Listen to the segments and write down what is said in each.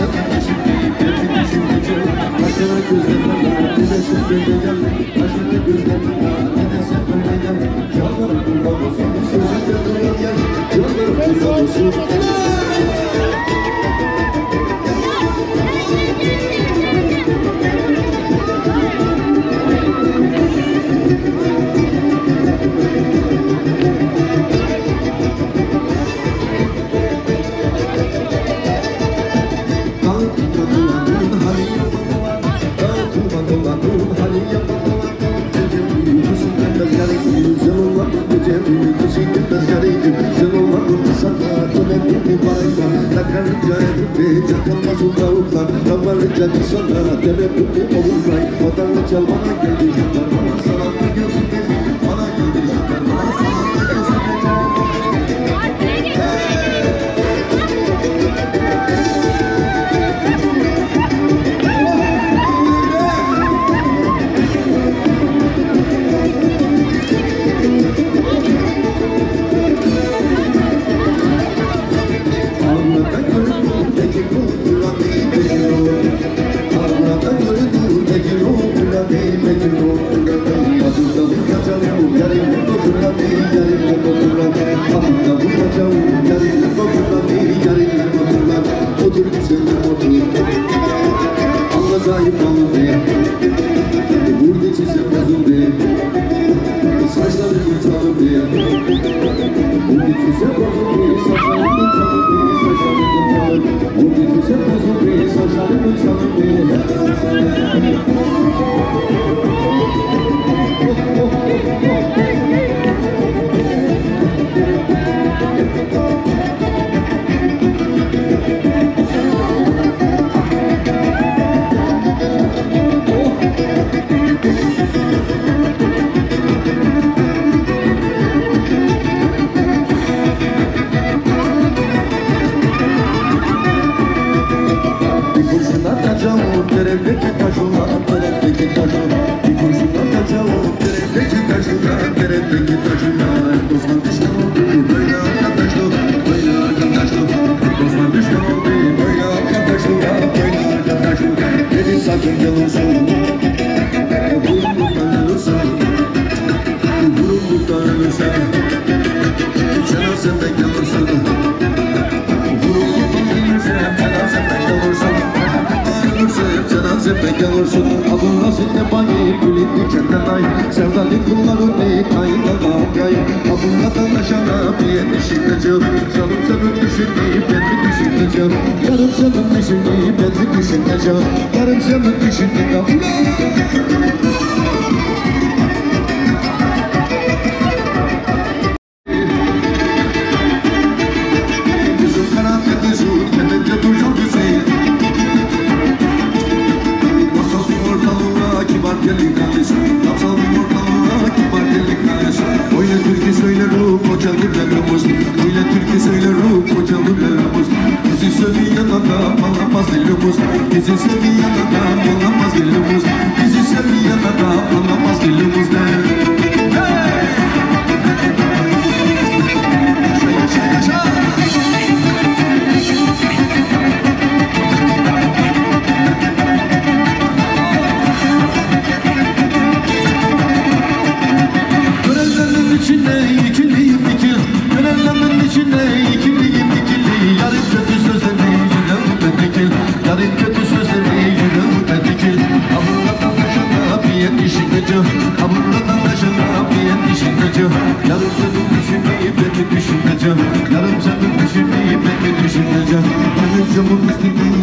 yaşam Gözüm gücüm Aşağı gözlerim Ne de söyleyeceğim Aşağı gözlerim Ne de söyleyeceğim Yalvarım babası Sözüm de duyacağım Yalvarım babası Çalmana Thank you. Derevdeki taşulanıp Gel olsun abına sitte bayır gülün dükende day Sevdalı kulları ne kayda kavgay Abına da naşana bir düşüneceğim Canım senin düşünmeyi ben mi düşüneceğim. Yarım senin düşünmeyi ben mi düşüneceğim. Yarım senin düşünmeyi ben mi düşüneceğim. hocam gülememiz Öyle türkü söyler ruh hocam gülememiz Bizi seviyen adam anlamaz dilimiz Bizi seviyen adam anlamaz dilimiz eu vou distribuir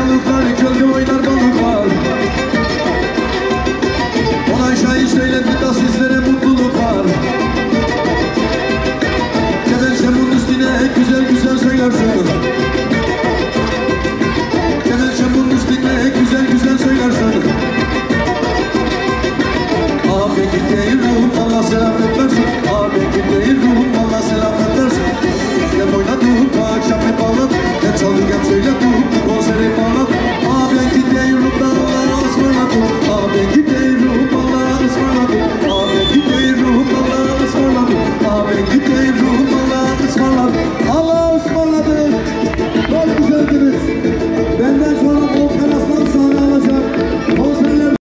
é lugar.